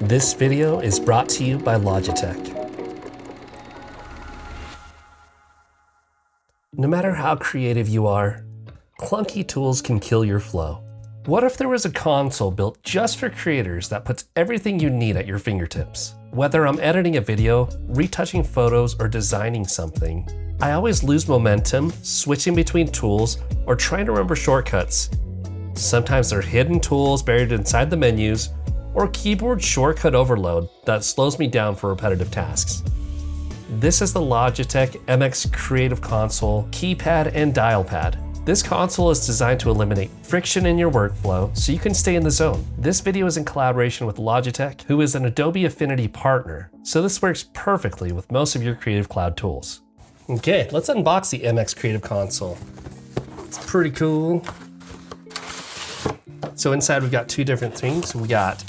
This video is brought to you by Logitech. No matter how creative you are, clunky tools can kill your flow. What if there was a console built just for creators that puts everything you need at your fingertips? Whether I'm editing a video, retouching photos, or designing something, I always lose momentum switching between tools or trying to remember shortcuts. Sometimes they're hidden tools buried inside the menus, or keyboard shortcut overload that slows me down for repetitive tasks. This is the Logitech MX Creative Console keypad and dial pad. This console is designed to eliminate friction in your workflow so you can stay in the zone. This video is in collaboration with Logitech, who is an Adobe Affinity partner, so this works perfectly with most of your Creative Cloud tools. Okay, let's unbox the MX Creative Console. It's pretty cool. So inside we've got two different things. We got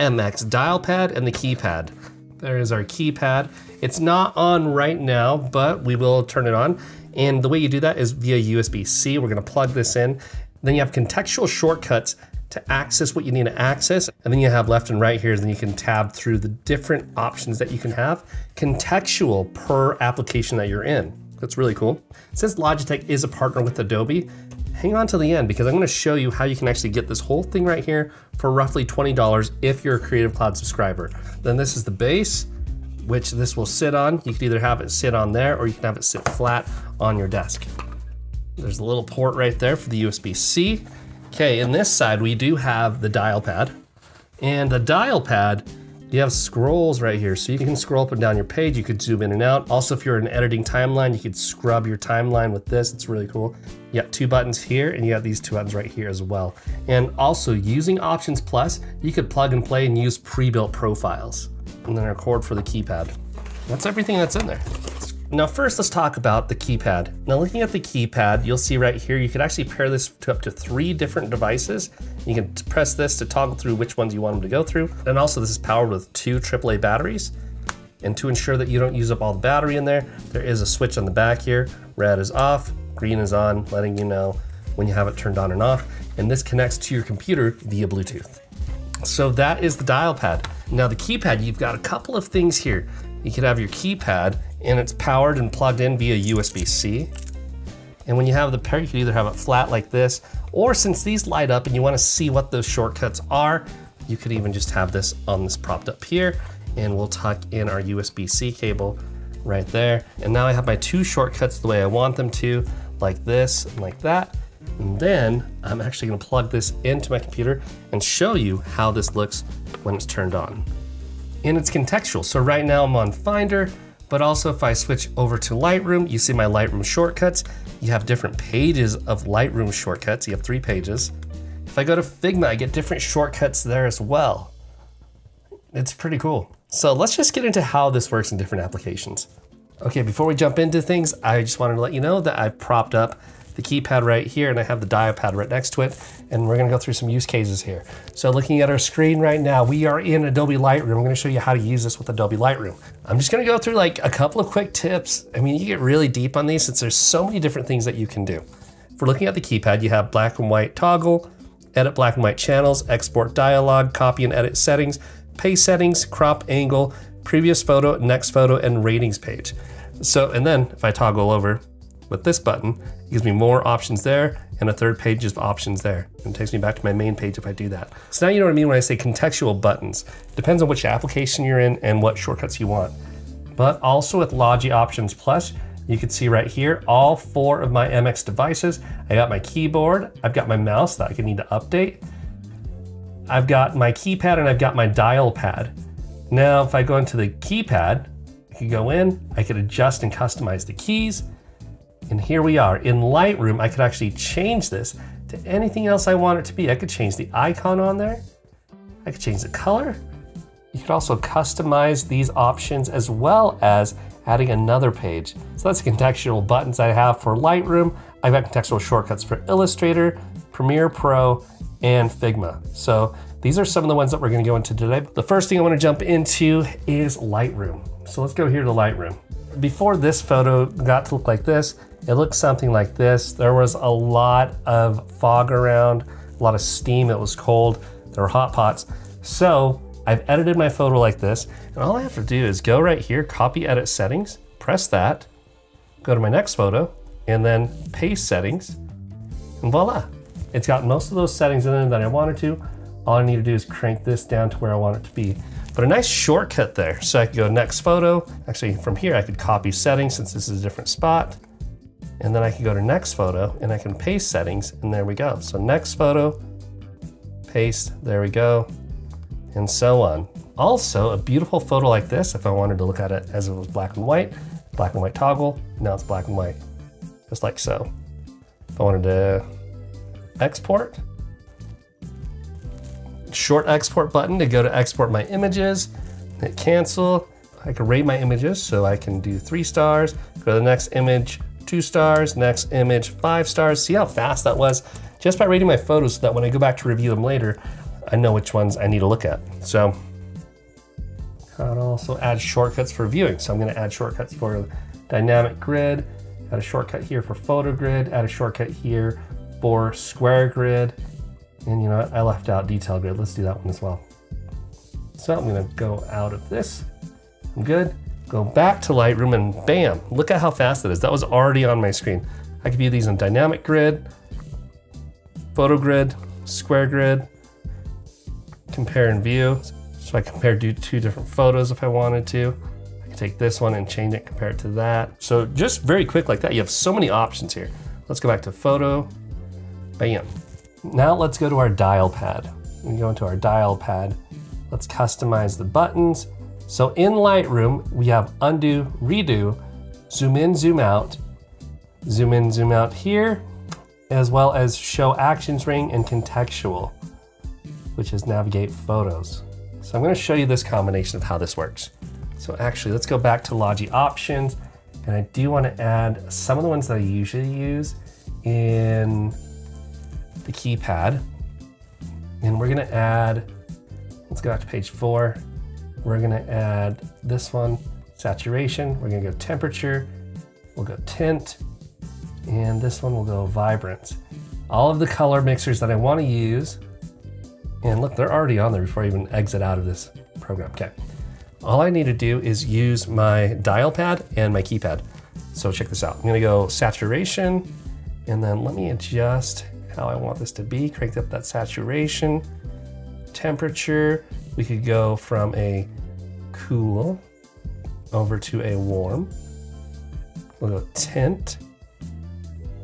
MX dial pad and the keypad. There is our keypad. It's not on right now, but we will turn it on. And the way you do that is via USB-C. We're gonna plug this in. Then you have contextual shortcuts to access what you need to access. And then you have left and right here, then you can tab through the different options that you can have, contextual per application that you're in. That's really cool. Since Logitech is a partner with Adobe, hang on to the end because I'm gonna show you how you can actually get this whole thing right here for roughly $20 if you're a Creative Cloud subscriber. Then this is the base, which this will sit on. You can either have it sit on there or you can have it sit flat on your desk. There's a little port right there for the USB-C. Okay, in this side, we do have the dial pad. And the dial pad, you have scrolls right here. So you can scroll up and down your page. You could zoom in and out. Also, if you're in editing timeline, you could scrub your timeline with this. It's really cool. You got two buttons here and you got these two buttons right here as well. And also using Options Plus, you could plug and play and use pre-built profiles. And then a cord for the keypad. That's everything that's in there. Now first let's talk about the keypad. Now looking at the keypad, you'll see right here, you could actually pair this to up to three different devices. You can press this to toggle through which ones you want them to go through. And also this is powered with two AAA batteries. And to ensure that you don't use up all the battery in there, there is a switch on the back here. Red is off, green is on, letting you know when you have it turned on and off. And this connects to your computer via Bluetooth. So that is the dial pad. Now the keypad, you've got a couple of things here. You could have your keypad and it's powered and plugged in via USB-C. And when you have the pair, you can either have it flat like this, or since these light up and you wanna see what those shortcuts are, you could even just have this on this propped up here, and we'll tuck in our USB-C cable right there. And now I have my two shortcuts the way I want them to, like this and like that. And then I'm actually gonna plug this into my computer and show you how this looks when it's turned on. And it's contextual. So right now I'm on Finder, but also if I switch over to Lightroom, you see my Lightroom shortcuts. You have different pages of Lightroom shortcuts. You have three pages. If I go to Figma, I get different shortcuts there as well. It's pretty cool. So let's just get into how this works in different applications. Okay, before we jump into things, I just wanted to let you know that I've propped up the keypad right here and I have the dial pad right next to it. And we're gonna go through some use cases here. So looking at our screen right now, we are in Adobe Lightroom. I'm gonna show you how to use this with Adobe Lightroom. I'm just gonna go through like a couple of quick tips. I mean, you get really deep on these since there's so many different things that you can do. If we're looking at the keypad, you have black and white toggle, edit black and white channels, export dialog, copy and edit settings, paste settings, crop angle, previous photo, next photo, and ratings page. So, and then if I toggle over, with this button, it gives me more options there and a third page of options there. And it takes me back to my main page if I do that. So now you know what I mean when I say contextual buttons. Depends on which application you're in and what shortcuts you want. But also with Logi Options Plus, you can see right here, all four of my MX devices. I got my keyboard, I've got my mouse that I can need to update. I've got my keypad and I've got my dial pad. Now, if I go into the keypad, I can go in, I can adjust and customize the keys. And here we are. In Lightroom, I could actually change this to anything else I want it to be. I could change the icon on there. I could change the color. You could also customize these options as well as adding another page. So that's the contextual buttons I have for Lightroom. I've got contextual shortcuts for Illustrator, Premiere Pro, and Figma. So these are some of the ones that we're gonna go into today. The first thing I wanna jump into is Lightroom. So let's go here to Lightroom. Before this photo got to look like this, it looked something like this. There was a lot of fog around, a lot of steam, it was cold, there were hot pots. So I've edited my photo like this, and all I have to do is go right here, copy edit settings, press that, go to my next photo, and then paste settings, and voila. It's got most of those settings in there that I wanted to. All I need to do is crank this down to where I want it to be. But a nice shortcut there. So I could go next photo. Actually, from here, I could copy settings since this is a different spot. And then I can go to next photo and I can paste settings and there we go. So next photo, paste, there we go, and so on. Also, a beautiful photo like this, if I wanted to look at it as it was black and white, black and white toggle, now it's black and white, just like so. If I wanted to export, short export button to go to export my images, hit cancel. I can rate my images, so I can do three stars, go to the next image, two stars, next image, five stars. See how fast that was? Just by rating my photos so that when I go back to review them later, I know which ones I need to look at. So I'd also add shortcuts for viewing. So I'm gonna add shortcuts for dynamic grid, add a shortcut here for photo grid, add a shortcut here for square grid, and you know what? I left out detail grid. Let's do that one as well. So I'm gonna go out of this. I'm good. Go back to Lightroom and bam, look at how fast it is. That was already on my screen. I can view these in dynamic grid, photo grid, square grid, compare and view. So I compare do two different photos if I wanted to. I can take this one and change it, compare it to that. So just very quick like that, you have so many options here. Let's go back to photo, bam. Now let's go to our dial pad. We go into our dial pad. Let's customize the buttons. So in Lightroom, we have undo, redo, zoom in, zoom out, zoom in, zoom out here, as well as show actions ring and contextual, which is navigate photos. So I'm gonna show you this combination of how this works. So actually, let's go back to Logi options. And I do wanna add some of the ones that I usually use in the keypad. And we're gonna add, let's go back to page four. We're gonna add this one, saturation. We're gonna go temperature. We'll go tint. And this one will go vibrance. All of the color mixers that I wanna use, and look, they're already on there before I even exit out of this program. Okay. All I need to do is use my dial pad and my keypad. So check this out. I'm gonna go saturation, and then let me adjust how I want this to be, cranked up that saturation. Temperature, we could go from a cool over to a warm. We'll go tint,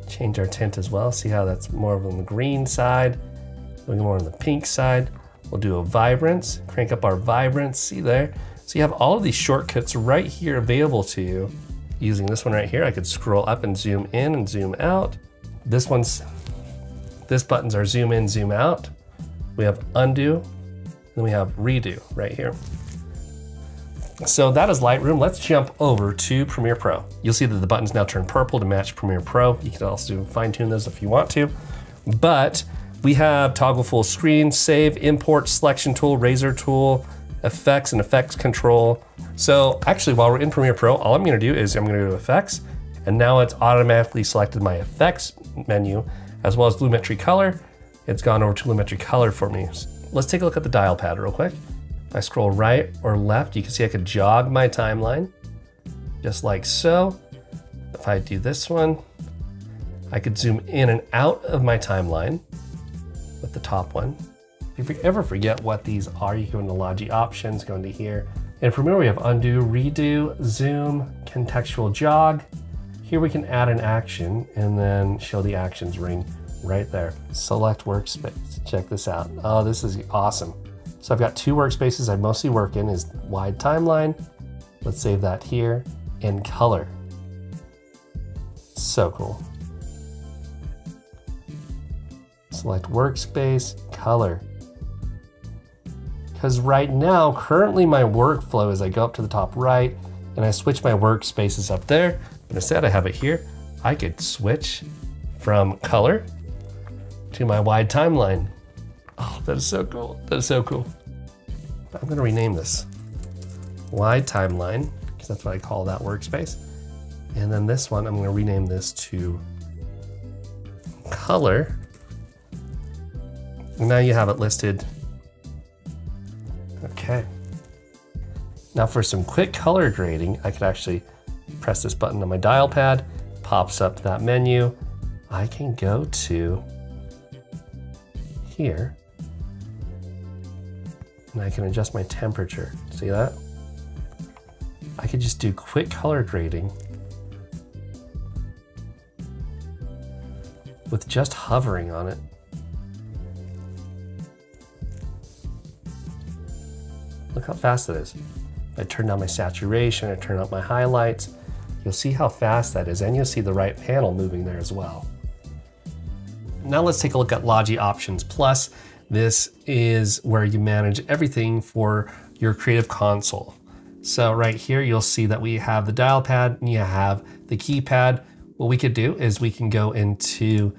change our tint as well, see how that's more of on the green side, we'll go more on the pink side. We'll do a vibrance, crank up our vibrance, see there? So you have all of these shortcuts right here available to you. Using this one right here, I could scroll up and zoom in and zoom out. This one's this button's our zoom in, zoom out. We have undo, then we have redo right here. So that is Lightroom. Let's jump over to Premiere Pro. You'll see that the buttons now turn purple to match Premiere Pro. You can also fine tune those if you want to. But we have toggle full screen, save, import, selection tool, razor tool, effects and effects control. So actually while we're in Premiere Pro, all I'm gonna do is I'm gonna go to effects and now it's automatically selected my effects menu as well as Lumetri Color. It's gone over to Lumetri Color for me. Let's take a look at the dial pad real quick. If I scroll right or left, you can see I could jog my timeline, just like so. If I do this one, I could zoom in and out of my timeline with the top one. If you ever forget what these are, you go into Logi Options, go into here. And from here we have undo, redo, zoom, contextual jog, here we can add an action and then show the actions ring right there. Select workspace. Check this out. Oh, this is awesome. So I've got two workspaces I mostly work in is wide timeline. Let's save that here in color. So cool. Select workspace, color. Because right now, currently my workflow is I go up to the top right and I switch my workspaces up there but instead I have it here. I could switch from color to my wide timeline. Oh, that is so cool. That is so cool. I'm gonna rename this wide timeline, because that's what I call that workspace. And then this one, I'm gonna rename this to color. And now you have it listed Okay. Now for some quick color grading, I could actually press this button on my dial pad, pops up that menu. I can go to here and I can adjust my temperature. See that? I could just do quick color grading with just hovering on it. Look how fast it is. I turn down my saturation, I turn up my highlights. You'll see how fast that is, and you'll see the right panel moving there as well. Now let's take a look at Logi Options Plus. This is where you manage everything for your Creative Console. So right here, you'll see that we have the dial pad and you have the keypad. What we could do is we can go into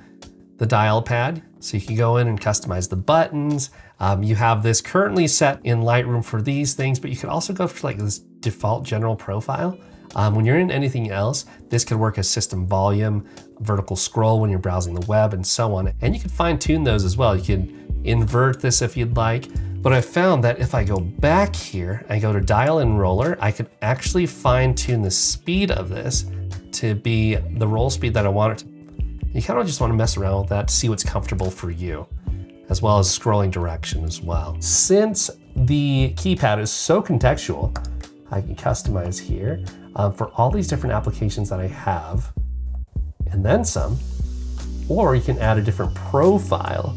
the dial pad. So you can go in and customize the buttons. Um, you have this currently set in Lightroom for these things, but you can also go for like this default general profile. Um, when you're in anything else, this could work as system volume, vertical scroll when you're browsing the web and so on. And you can fine tune those as well. You can invert this if you'd like. But I found that if I go back here, and go to dial in roller, I could actually fine tune the speed of this to be the roll speed that I want it to. You kind of just want to mess around with that to see what's comfortable for you as well as scrolling direction as well. Since the keypad is so contextual, I can customize here um, for all these different applications that I have, and then some, or you can add a different profile.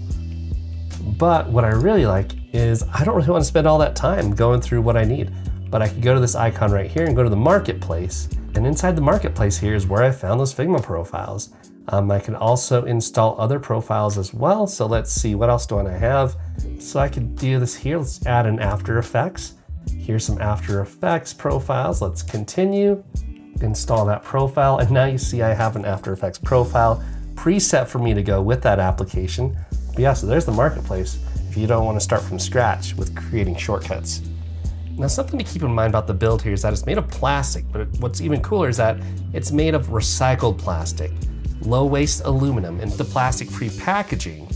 But what I really like is I don't really want to spend all that time going through what I need, but I can go to this icon right here and go to the marketplace. And inside the marketplace here is where I found those Figma profiles. Um, I can also install other profiles as well. So let's see, what else do I have? So I could do this here. Let's add an After Effects. Here's some After Effects profiles. Let's continue, install that profile. And now you see I have an After Effects profile preset for me to go with that application. But yeah, so there's the marketplace if you don't want to start from scratch with creating shortcuts. Now something to keep in mind about the build here is that it's made of plastic, but what's even cooler is that it's made of recycled plastic low waste aluminum, and the plastic-free packaging.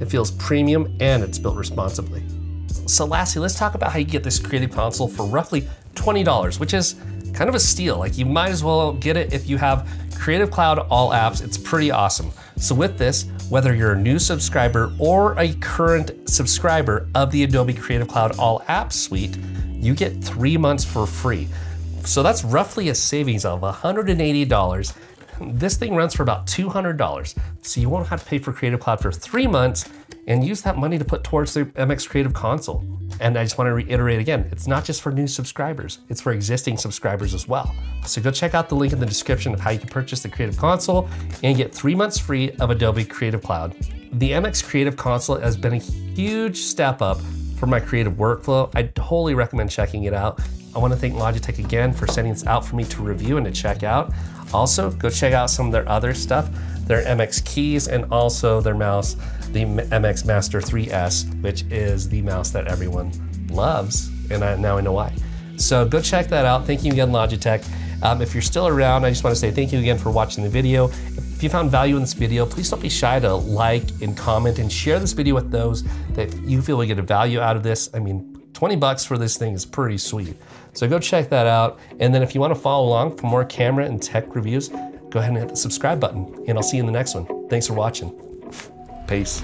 It feels premium and it's built responsibly. So lastly, let's talk about how you get this Creative Console for roughly $20, which is kind of a steal. Like you might as well get it if you have Creative Cloud All Apps. It's pretty awesome. So with this, whether you're a new subscriber or a current subscriber of the Adobe Creative Cloud All Apps suite, you get three months for free. So that's roughly a savings of $180 this thing runs for about $200. So you won't have to pay for Creative Cloud for three months and use that money to put towards the MX Creative Console. And I just want to reiterate again, it's not just for new subscribers, it's for existing subscribers as well. So go check out the link in the description of how you can purchase the Creative Console and get three months free of Adobe Creative Cloud. The MX Creative Console has been a huge step up for my creative workflow. I totally recommend checking it out. I want to thank Logitech again for sending this out for me to review and to check out. Also, go check out some of their other stuff, their MX keys and also their mouse, the MX Master 3S, which is the mouse that everyone loves, and I, now I know why. So go check that out. Thank you again, Logitech. Um, if you're still around, I just want to say thank you again for watching the video. If you found value in this video, please don't be shy to like and comment and share this video with those that you feel will get a value out of this. I mean, 20 bucks for this thing is pretty sweet. So go check that out. And then if you want to follow along for more camera and tech reviews, go ahead and hit the subscribe button and I'll see you in the next one. Thanks for watching. Peace.